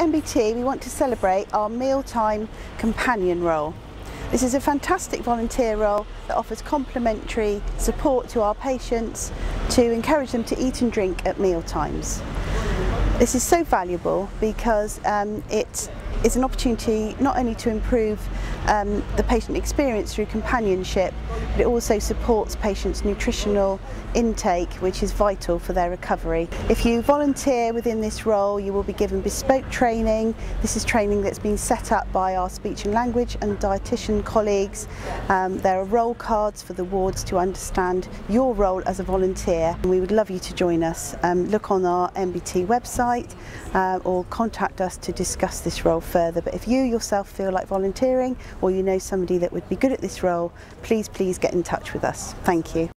NBT we want to celebrate our mealtime companion role. This is a fantastic volunteer role that offers complementary support to our patients to encourage them to eat and drink at meal times. This is so valuable because um, it is an opportunity not only to improve um, the patient experience through companionship, but it also supports patients' nutritional intake, which is vital for their recovery. If you volunteer within this role, you will be given bespoke training. This is training that's been set up by our speech and language and dietitian colleagues. Um, there are role cards for the wards to understand your role as a volunteer. We would love you to join us. Um, look on our NBT website uh, or contact us to discuss this role further. But if you yourself feel like volunteering or you know somebody that would be good at this role, please, please get in touch with us. Thank you.